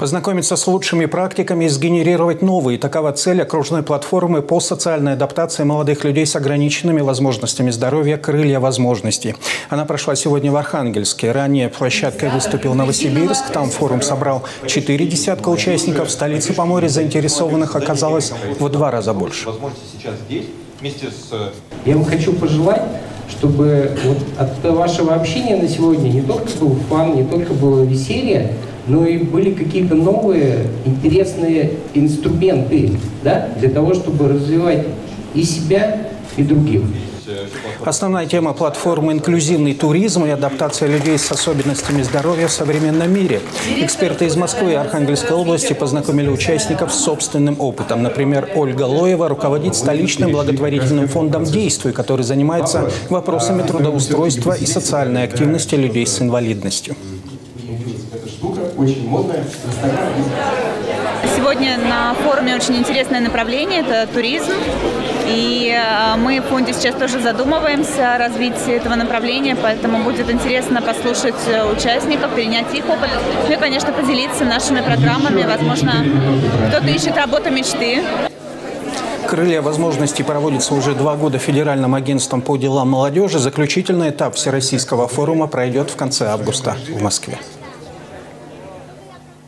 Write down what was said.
Познакомиться с лучшими практиками и сгенерировать новые. Такова цель окружной платформы по социальной адаптации молодых людей с ограниченными возможностями здоровья «Крылья возможностей». Она прошла сегодня в Архангельске. Ранее площадкой выступил Новосибирск. Там форум собрал четыре десятка участников. В столице Поморья заинтересованных оказалось в два раза больше. Я вам хочу пожелать, чтобы вот от вашего общения на сегодня не только был фан, не только было веселье, но и были какие-то новые интересные инструменты да, для того, чтобы развивать и себя, и других. Основная тема платформы – инклюзивный туризм и адаптация людей с особенностями здоровья в современном мире. Эксперты из Москвы и Архангельской области познакомили участников с собственным опытом. Например, Ольга Лоева руководит столичным благотворительным фондом «Действуй», который занимается вопросами трудоустройства и социальной активности людей с инвалидностью штука, очень модная. Сегодня на форуме очень интересное направление – это туризм. И э, мы в фонде сейчас тоже задумываемся о развитии этого направления, поэтому будет интересно послушать участников, перенять их опыт, ну и, конечно, поделиться нашими программами. Возможно, кто-то ищет работу мечты. «Крылья возможностей» проводится уже два года Федеральным агентством по делам молодежи. Заключительный этап Всероссийского форума пройдет в конце августа в Москве.